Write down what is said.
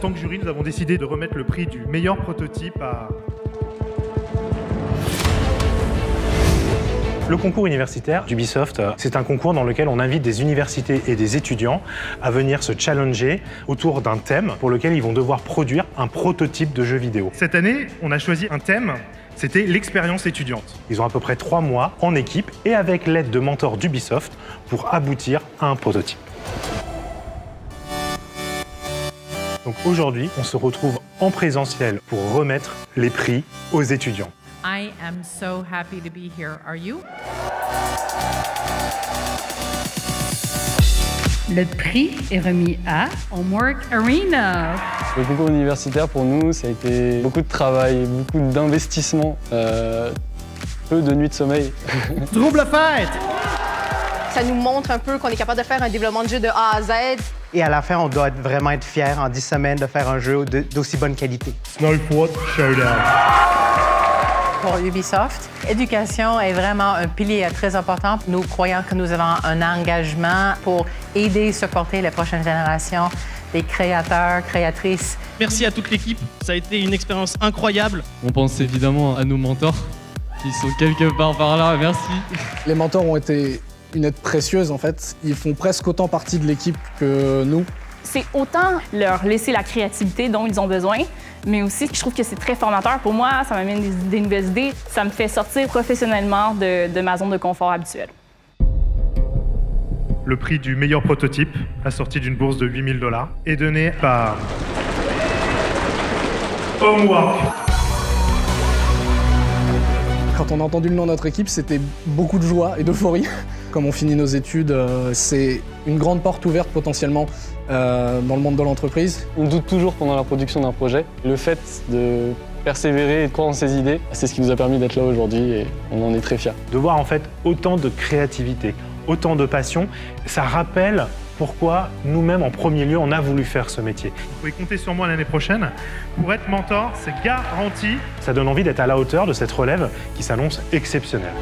tant que jury, nous avons décidé de remettre le prix du meilleur prototype à Le concours universitaire d'Ubisoft, euh, c'est un concours dans lequel on invite des universités et des étudiants à venir se challenger autour d'un thème pour lequel ils vont devoir produire un prototype de jeu vidéo. Cette année, on a choisi un thème, c'était l'expérience étudiante. Ils ont à peu près trois mois en équipe et avec l'aide de mentors d'Ubisoft pour aboutir à un prototype. Donc aujourd'hui, on se retrouve en présentiel pour remettre les prix aux étudiants. I am so happy to be here. Are you? Le prix est remis à Homework Arena. Le concours universitaire pour nous, ça a été beaucoup de travail, beaucoup d'investissement, euh, peu de nuits de sommeil. Trouble fête Ça nous montre un peu qu'on est capable de faire un développement de jeu de A à Z. Et à la fin, on doit être- vraiment être fiers en 10 semaines de faire un jeu d'aussi bonne qualité. Snowport Showdown. Pour Ubisoft, éducation est vraiment un pilier très important. Nous croyons que nous avons un engagement pour aider et supporter les prochaines générations des créateurs, créatrices. Merci à toute l'équipe, ça a été une expérience incroyable. On pense évidemment à nos mentors qui sont quelque part par là, merci. Les mentors ont été une aide précieuse en fait. Ils font presque autant partie de l'équipe que nous. c'est autant leur laisser la créativité dont ils ont besoin, mais aussi je trouve que c'est très formateur pour moi, ça m'amène des, des nouvelles idées, ça me fait sortir professionnellement de, de ma zone de confort habituelle. Le prix du meilleur prototype, assorti d'une bourse de 8000 dollars, est donné par Homework. Quand on a entendu le nom de notre équipe, c'était beaucoup de joie et d'euphorie. Comme on finit nos études, euh, c'est une grande porte ouverte potentiellement euh, dans le monde de l'entreprise. On doute toujours pendant la production d'un projet. Le fait de persévérer et de croire en ses idées, c'est ce qui nous a permis d'être là aujourd'hui et on en est très fiers. De voir en fait autant de créativité, autant de passion, ça rappelle pourquoi nous-mêmes en premier lieu on a voulu faire ce métier. Vous pouvez compter sur moi l'année prochaine. Pour être mentor, c'est garanti. Ça donne envie d'être à la hauteur de cette relève qui s'annonce exceptionnelle.